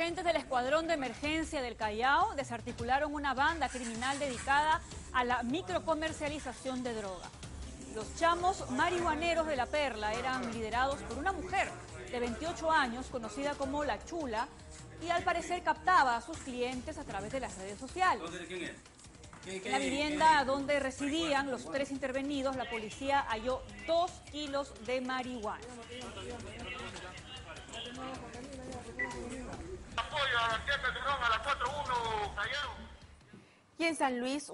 Agentes del Escuadrón de Emergencia del Callao desarticularon una banda criminal dedicada a la microcomercialización de droga. Los chamos marihuaneros de La Perla eran liderados por una mujer de 28 años conocida como La Chula y al parecer captaba a sus clientes a través de las redes sociales. En la vivienda donde residían los tres intervenidos, la policía halló dos kilos de marihuana. Apoyo a la jefe de a la 4-1 Callao. Y en San Luis,